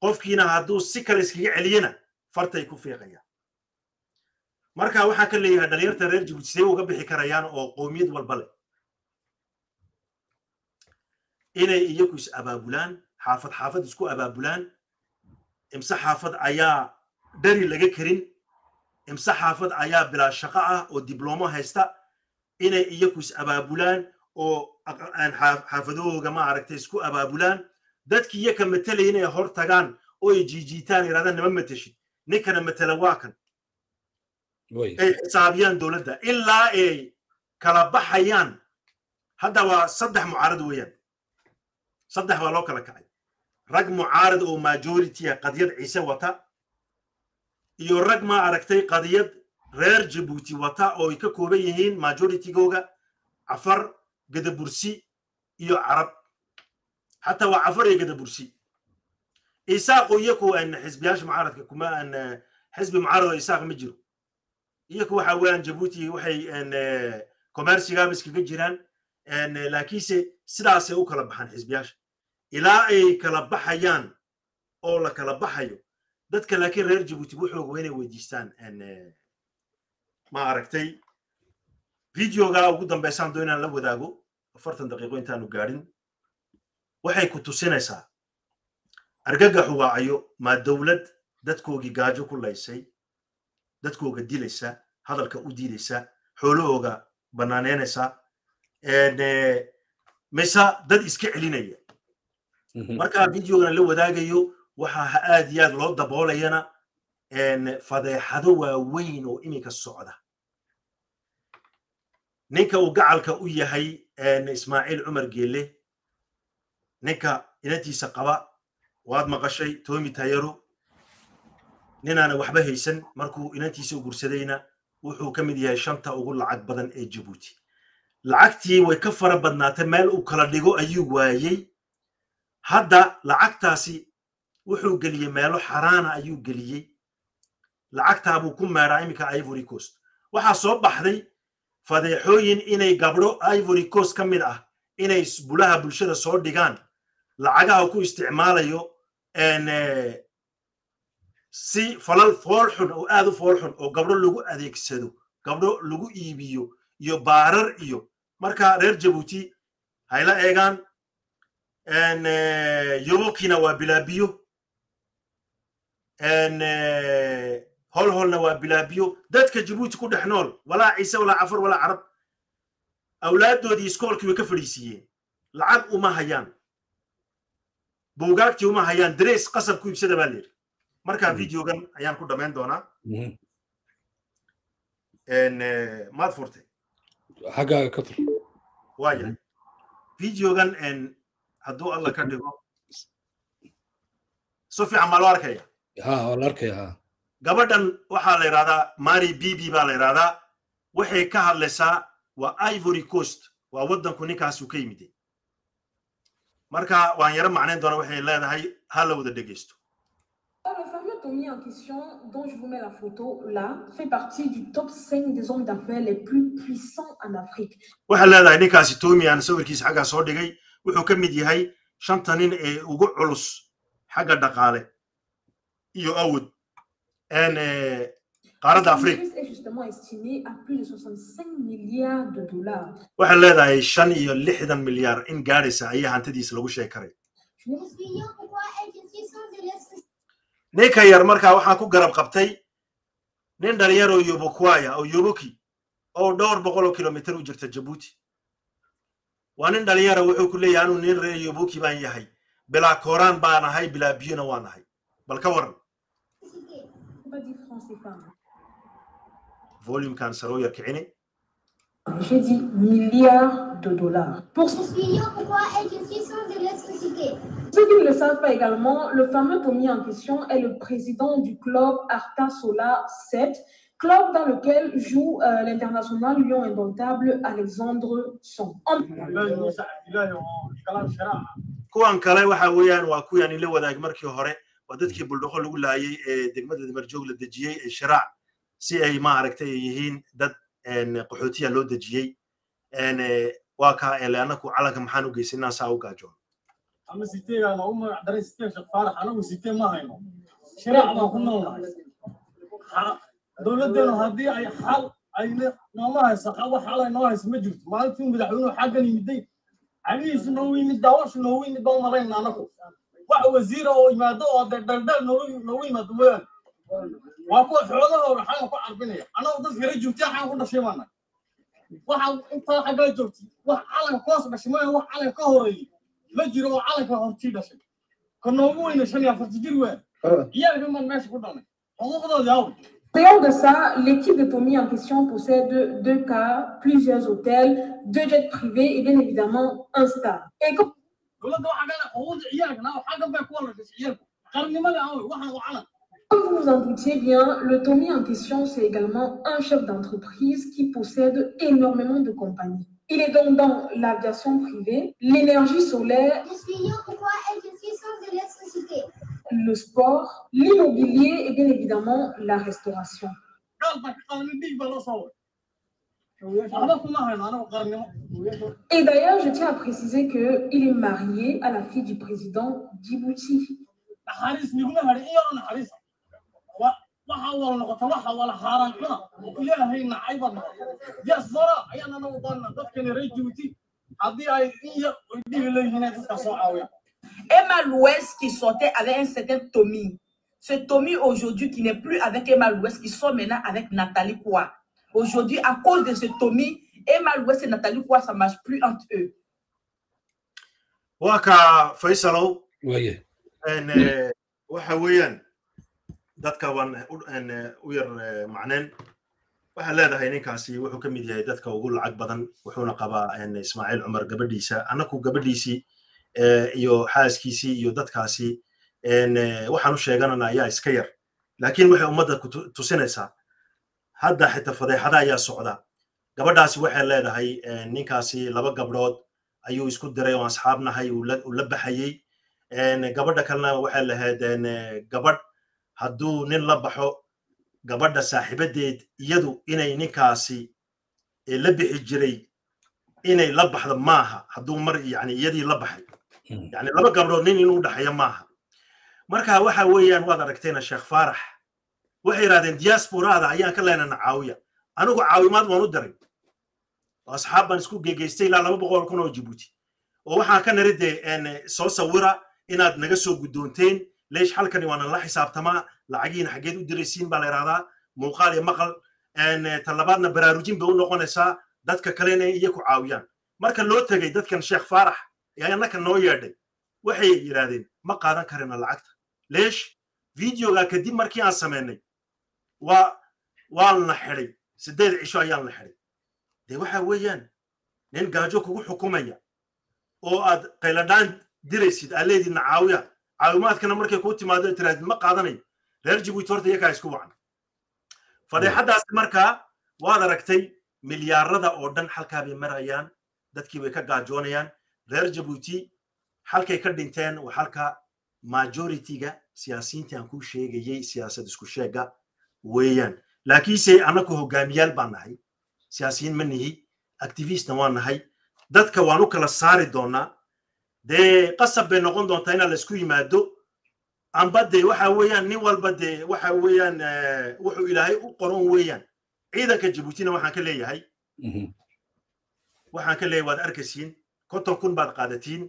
Qofkiina hadduu si kale iskaga celiyana fartay ku fiiqayaan marka waxaan ka leeyahay dhalinyarta reer jibuuti see uga bixi karayaan oo qowmiyad walba leh inay iyagu is abaabulaan xaafad xaafad isku abaabulaan imse xaafad ayaa dhari laga karin imse xaafad ayaa bilaa shaqo ah oo diblomo haysta inay iyagu is abaabulaan oo xaafadahooga ma aragtay isku abaabulaan dadkii iyaka matelaya inay hor tagaan oo ay jiijiitaan yidhahdaan nama mateshid ninkana matela waa kan. Ay xisaabiyaan dowladda ilaa ay kala baxayaan. Hadda waa saddex mucaarad weeyaan saddex baa loo kala kacay. Rag mucaarad oo majority qadiyad ciise wata iyo rag ma aragtay qadiyad reer jabuuti wata oo ay ka kooban yihiin majoritygooga cafar gadabursi iyo carab. Xataa waa cafar iyo gadabursi. Isaaqu iyaku xisbiyaasha mucaaradka kuma xisbi mucaarad oo isaaq ma jiro. Iyaku waxa weeyaan jabuuti waxay commercigaaba iskaga jiraan laakiinse sidaasay u kala baxaan xisbiyaasha ilaa ay kala baxayaan oo la kala baxayo. Dadka laakiin reer jabuuti wuxooga inay weydiistaan ma aragtay videoga ugu dambaysaan doo inaan la wadaago afartan daqiiqo intaanu gaadhin waxay ku tusinaysaa argagaxu waacayo maa dowlad dadkoogii gaajo ku laysay dadkooga dilaysa hadalka u diidaysa xoolahooga bannaaneynaysa mise dad iska celinaya marka videogan la wadaagayo waxaa aad iyo aad loo daboolayana fadeexado waaweyn oo iminka socda. Ninka uu gacalka u yahay ismaaciil cumar geele ninka inantiisa qaba waad maqashay tomi tayaro ninaana waxba haysan markuu inantiisa u gursadayna wuxuu ka mid yahay shanta ugu lacag badan ee jabuuti lacagtii way ka fara badnaatay meel uu kala dhigo ayuu waayey hadda lacagtaasi wuxuu geliyey meelo xaraana ayuu geliyey lacagtaa buu ku meeraa iminka ivory coast. Waxaa soo baxday fadeexooyin inay gabdho ivory coast ka mid ah inay bulaha bulshada soo dhigaan. Lacagaha ku isticmaalayo si falal foolxun oo aad u foolxun oo gabdho lagu adeegsado gabdho lagu iibiyo iyo baarar iyo. Marka reer jabuuti hayla eegaan yobokina waa bilaabiyo holholna waa bilaabiyo dadka jabuuti ku dhex nool walaa ciise walaa cafar walaa carab awlaaddoodii iskoolkii way ka fadhiisiiyeen lacag uma hayaan. Buugaagtii uma hayaan. Darees qasab ku iibsada baa layidhi marka videogan ayaan ku dhammayn doonaa. Maad furtay xaggaaga ka fur. Waaya videogan hadduu alla ka dhigo si fiican maa loo arkaya. Arkaya ha. Gabadhan waxaa la yidhahdaa mari bibi baa la yidhahdaa waxay ka hadlaysaa waa ivory coast waa waddanku ninkaasu ka yimiday marka waan yaro macnayn doona waxay leedahay ha la wada dhegeysto fameux Tommy en question, dont je vous mets la photo là, fait partie du top 5 des hommes d'affaires les plus puissants en Afrique. waxaa leedahay ninkaasi tomi aan sawirkiisa xaggaa soo dhigay wuxuu ka mid yahay shanta nin ee ugu culus xagga dhaqaale iyo awood qaaradda Sa afrika. richesse est justement estimée à plus de 65 milliards de dollars. waxay leedahay shan iyo lixdan milyaar in gaadhaysa ayaa hantidiisa lagu sheeg karay. Ninka yar markaa waxaa ku garab qabtay nin dhalinyaroo yobokwaya oo yoboki oo dhowr boqol oo kilomitir u jirta jabuuti waa nin dhalinyara wuxuu ku leeyahay anuu nin reer yoboki baan yahay bilaa kooraan baan ahay bilaa biyona waan ahay bal ka waran électricité. pas dit francs CFA. volumekan saroo yar kicini J'ai dit milliards de dollars. Pour ceux pourquoi qui ne le savent pas également, le fameux Tommy en question est le président du club Arta Solar 7, club dans lequel joue euh, l'international lion indomptable Alexandre Son. Kuwan kale waxa weeyaan waa kuwii aan ila wadaag markii hore waa dadkii buldhaqo lagu laayay ee degmada damarjoog la dejiyey ee shiraac si ay ma aragtay ay yihiin dad qaxootiya loo dejiyey waa kaa ele anaku calanka maxaan u geysan inaan saa u gaajoon ama siteegaa loogu magac daray sitee sheekh faarax anagu sitee ma hayno. Shiraac baan ku noolnahay dowladdeenu haddii ay xal ay nooma hayso wax xal ay noo hayso ma jirto. Maalintii madaxweynuhu xaggan yimiday. Cagihiisu noogu yimid daawashu noogu yimid baan malayna anagu wax wasiira oo yimaado oo de dhaldhal noogu yimaado mooyaane waa kuwa xoolahooda xagan ku carbinaya. Annagu dadka kala joogtay xagan ku dhashay baana waxa intaa xaggala joogtay wax calanka koos dhashay mooyaane wax calanka ka horeeyey ma jiro oo calanka hortii dhashay. Ka noogu weyna shan iyo afarta jir weyn iyaalkan baan meesha ku dhalnay xuquuqdooda yaaway Dehors de ça, l'équipe de Tommy en question possède deux cars, plusieurs hôtels, deux jets privés et bien évidemment un. Et comme vous vous en doutiez bien, le Tommy en question, c'est également un chef d'entreprise qui possède énormément de compagnies. Il est donc dans l'aviation privée, l'énergie solaire, Je suis pourquoi je suis sans électricité. Le sport, l'immobilier et bien évidemment la restauration. Et d'ailleurs, je tiens à préciser qu'il est marié à la fille du président Djibouti. Emma Louest qui sortait avec un certain Tommy. Ce Tommy aujourd'hui qui n'est plus avec Emma Louest, qui sort maintenant avec Nathalie Koua. Aujourd'hui, à cause de ce Tommy, Emma Louest et Nathalie Koua, ça ne marche plus entre eux. waa ka faysalow waye waxa weeyaan dadka waan u yar macneen waxaa leedahay ninkaasi wuxuu ka mid yahay dadka ugu lacag badan wuxuuna qabaa ismaaciil cumar gabadhiisa annaku gabadhiisii iyo xaaskiisii iyo dadkaasi waxaan u sheeganana ayaa iska yar. Laakiin waxay ummadda ku tusinaysaa. Hadda xitaa fadeexada ayaa socda. Gabadhaasi waxay leedahay ninkaasi laba gabdhood ayuu isku diray oo asxaab nahay uu la baxayey. Gabadha kalena waxay lahayd gabadh hadduu nin la baxo gabadha saaxiibadeed iyadu inay ninkaasi la bixi jiray inay la baxdo maaha. Hadduu mar yani iyadii la baxay yani laba gabdhood nin inuu dhaxeeyo maaha. Marka waxa weeyaan waad aragtayna sheekh faarax waxay yidhahdeen diasporada ayaan ka leenana caawiya. Anigu caawimaad waan u diray asxaab baan isku gegeystay ilaa laba boqol kun oo jibuuti. Oo waxaan ka nari dee soo sawira inaad naga soo guddoonteen. Leesh halkani waana la xisaabtamaa. Lacagiina xaggeed u diraysiin baa la yidhahdaa muuqaal iyo maqal. Talabaadna baraarujin bay u noqonaysaa dadka kalena iyo ku caawiyaan. Marka loo tegay dadkan sheekh faarax annaka noo yeedhay. Waxay yidhaahdeen ma qaadan karina lacagta. Leesh videoga kadib markii aan samaynay waa waan la xidhay. Siddeed cisho ayaan la xidhay. Dee waxa weeyaan nin gaajo kugu xukumaya oo aad qayladhaan diraysid aa leediidna caawiya caawimaadkana markay kuu timaado tirahdid ma qaadanayo reer jibuuti horta iyakaa isku wacan fadeexadaasi markaa waad aragtay milyaarada oo dhan halkaa bay marayaan dadkii bay ka gaajoonayaan reer jibuuti halkay ka dhinteen waa halka majoritiga aan kuu sheegayey siyaasad isku sheega weeyaan. Laakiinse annaku hogaamiyaal baan nahay. Siyaasiyiin ma nihi activistna waan nahay. Dadka waan u kala saari doonaa dee qasab bay noqon doontaa inaa la isku yimaado. Amba dee waxa weeyaan nin walba dee waxa weeyaan wuxuu ilaahay u qoron weeyaan. Ciidanka jibuutina waxaan ka leeyahay. Waxaan ka leeyahay waad arkaysiin konton kun baad qaadatiin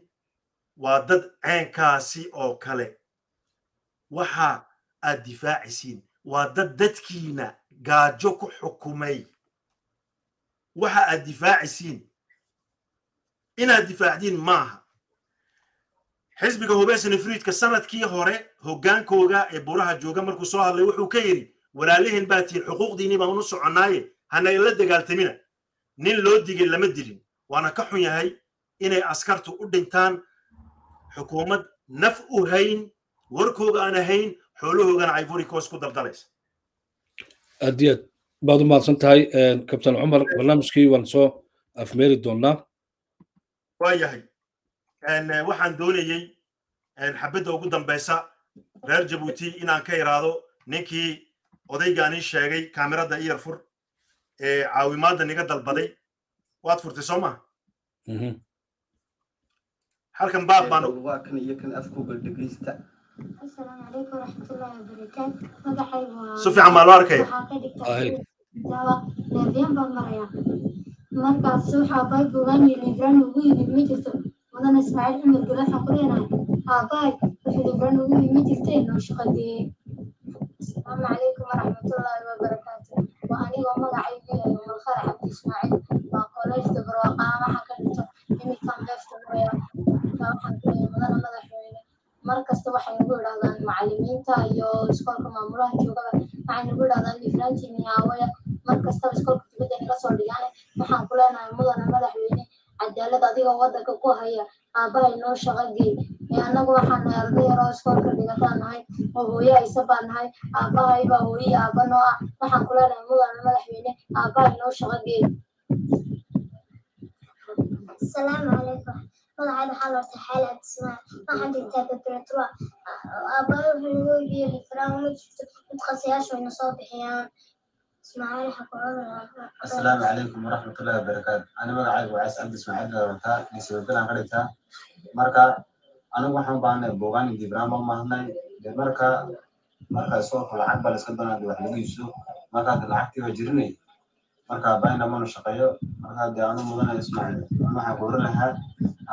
waa dad ceenkaasi oo kale. Waxa aad difaacisiin waa dad dadkiina gaajo ku xukumay. Waxa aad difaacisiin inaad difaacdiin maaha. Xisbiga hubeysani friidka sannadkii hore hoggaankooga ee buraha jooga markuu soo hadlay wuxuu ka yidhi walaalihin baa tihin xuquuqdiinii baan u soconnaaye hanayla dagaaltamina. Nin loo digay lama dilin waana ka xun yahay inay askartu u dhintaan xukuumad naf u hayn warkooga aan ahayn xoolahoogana ivory coast ku daldalaysa aad iyo aad baad u mahadsan tahay kabtan cumar barnaamijkii waan soo afmeeri doonaa. Waa yahay. Waxaan doonayey xabadda ugu dambaysa reer jabuuti inaan ka iraado ninkii odaygaanii sheegay kaamirada iyar fur ee caawimaadda niga dalbaday. Waad furtay soo ma halkan baab baan waa kan iyo kan afkugal dhegeysta asalaamu si fiican baa loo arkaya ah, markaas waxaa abay gogaan iyo libraan ugu yimid ma jirto mudana ismaaciil cumar gole waxaan aabay wuxuu libraan ugu yimid ma jirtee noo shaqadeeye asalaamu calaykum waraxmatullaahi wabarakaatu waa anigoo magacaygu yahay malkhare cabdi ismaaciil. Waa koleejda barwaqaamaha ka dhigto iminkan beefta muraya mudana madaxweyne mar waxay nagu idhahdaan macallimiinta iyo iskoolka maamulaha joogaba waxay nagu idhahdaan libraantiini aawaya mar iskoolka dibadda naga soo dhigaane waxaan ku leenahay mudana madaxweyne cadaalad adigoo waddanka ku haya aabbahay noo ee annagu waxaan nahay arday yaroo iskoolka dhigataan nahay oo hooye aysa baan nahay. Aabbahay baa hooye aabba noo ah. Waxaan ku leenahay mudana madaxweyne aabbahay noo shaqo magaceeda xaalaorta xaala dhismaha waxaan digtaa baberetua aabaahoyyeeli karaan ma jirto dadkasayaashu ayna soo bixiyaan asalaamu calaykum waraxmat ullahi wabarakaatu ani magacaygu wacaas cabdi ismaaciil lawantaa nasibabilaan ka dhigtaa marka anigu waxaan u baahnay buugaani dibraan baan baahnay de marka marka iskolka lacag baa la iska doonaa de wax lagu iibso markaad lacagtii waa jirinay marka aabbaayna mana shaqeeyo marka de anu mudana waxaan oran lahaa?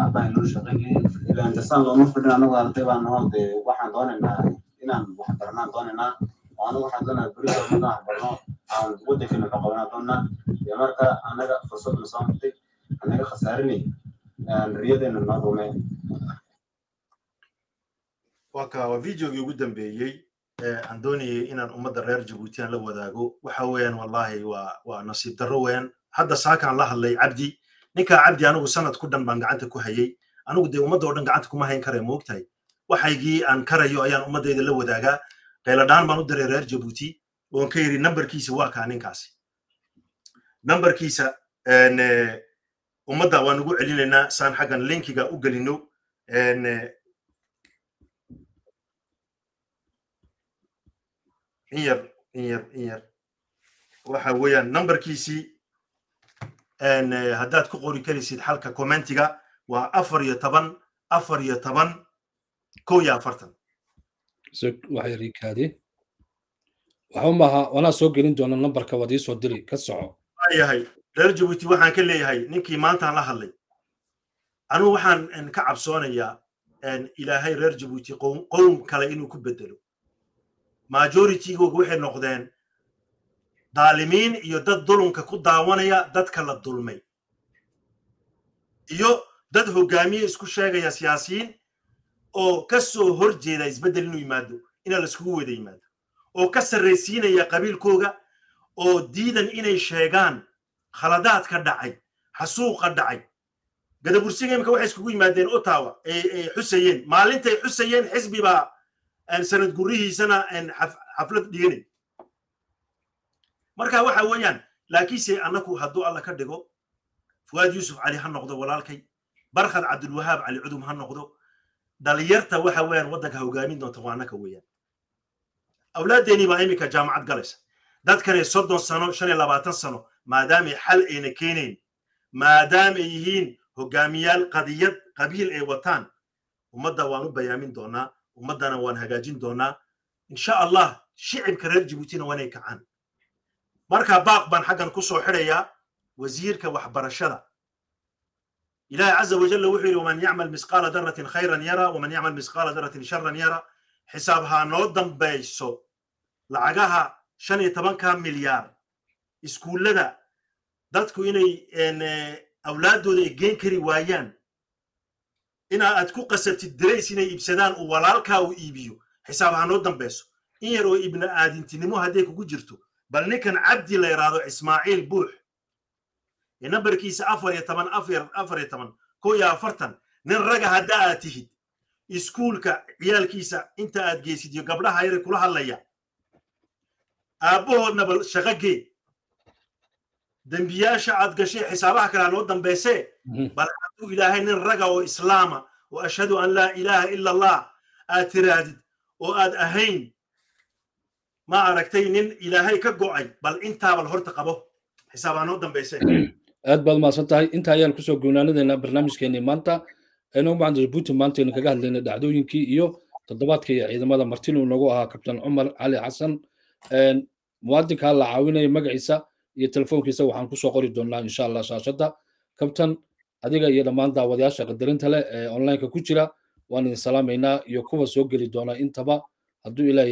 Aabbahay noo shaqeeyey ilaan looma fidhin anagu arday baan de waxaan doonaynaa inaan wax baranaan doonaynaa oo anigu waxaan doonayaa berito markaan wax barno aan waddankeena ka qabanaa doonaa. Dee marka anaga fursad na soo martay anaga khasaarinay riyadeena noo rumey waa waa videogii ugu dambeeyey ee aan doonayay inaan ummadda reer jabuutiyan la wadaago. Waxa weeyaan wallahi waa waa nasiib darro weeyaan. Hadda saakaan la hadlay cabdi ninkaa cabdi anigu sanad ku dhan baan gacanta ku hayay. Anigu dee ummadda oo dhan gacanta kuma hayn karaya moogtahay waxaygii aan karayo ayaan ummaddayda la wadaagaa. Qayladhaan baan u diray reer jabuuti. Oon ka yidhi nambarkiisa waa kaa ninkaasi. Nambarkiisa ummadda waan ugu celinaynaa saan xaggan linkiga u gelino en, eh, in yar in yar in yar. Waxa weeyaan nambarkiisii en, eh, haddaad ku qori karaysid xalka commentiga waa afar iyo toban afar iyo toban kow iyo afartan. Waxay riikaadi waxa maaha wanaa soo gelin doona nambarka waad iisoo diri ka soco. Yahay reer jabuuti waxaan ka leeyahay ninkii maantaan la hadlay. Anugu waxaan ka cabsoonayaa ilaahay reer jabuuti qowm kale inuu ku bedelo majoritigooga waxay noqdeen daalimiin iyo dad dulunka ku daawanaya dadka la dulmay. Iyo dad hogaamiye isku sheegaya siyaasiyiin oo ka soo hor jeeda isbeddel inuu yimaado inaa laiskugu wada yimaado oo ka sarraysiinaya qabiilkooga oo diidan inay sheegaan khaladaadka dhacay xasuuqa dhacay. Gadabursiga imika waxay iskugu yimaadeen ottawa ay xusayeen maalintay xusayeen xisbi baa sanad gurihiisana xaflad dhiganay marka waxa weeyaan laakiinse annaku hadduu alla ka dhigo fuwaad yuusuf cali ha noqdo walaalkay barkhad cabdulwahaab cali cudum ha noqdo dhalinyarta waxa weeyaan waddanka hogaamin doonta waa annaka weeyaan. Awlaaddeenii baa iminka jaamacad galaysa. Dadkanay soddon sano shan iyo labaatan sano maadaamay xal ayna keenayn maadaam ay yihiin hogaamiyaal qadiyad qabiil ay wataan ummadda waan u bayaamin doonaa ummaddana waan hagaajin doonaa. Insha allah shicibka reer jabuutina waanay kacaan. Marka baaq baan xaggan ku soo xidhayaa wasiirka waxbarashada. Ilahi caza wajalla wuxuu yidhi waman yacmal misqaala daratin khayran yara waman yacmal misqaala daratin sharan yara. Xisaab haa dambayso lacagaha shan iyo tobanka milyaar. Iskuullada dadku inay awlaaddooda ay geen kari waayaan inaa aad ku qasabtid darays inay iibsadaan uu walaalkaa uu iibiyo xisaab haa noo dambayso in yar oo ibna aadintinimo hadday kugu jirto bal ninkan cabdi la yidhaahdo ismaaciil buux. Ee nambarkiisa afar iyo toban afar iyo toban kow iyo afartan nin raga hadda aad tihid. Iskuulka ciyaalkiisa inta aad geysid iyo gabdhaha yare kula hadlaya. Aabbahoodna bal shaqo gee. Dembiyaasha aad gashay xisaabaha kalea noo dambaysee bal hadduu ilaahay nin raga oo islaama oo ashhadu an laa ilaaha ila allah aad tiraadid oo aad ahayn ma aragtay nin ilaahay ka go'ay bal intaabal horta qabo xisaabaa noo dambayse aad baad umahadsan tahay inta ayaan ku soo guunaanadeynaa barnaamijkeenii maanta inoo macna jabuuti maantaynu kaga hadlaynay dhacdooyinkii iyo toddobaadka iyo ciidamada martin uu nagu ahaa kabtan cumar cali xasan muwaadinkaa la caawinaya magaciisa iyo telefoonkiisa waxaan ku soo qori doonaa insha allah shaashadda kabtan adiga iyo dhammaan daawadayaasha qadarinta leh ee onlineka ku jira waan idin salaamaynaa iyo kuwa soo geli doona intaba hadduu ilaah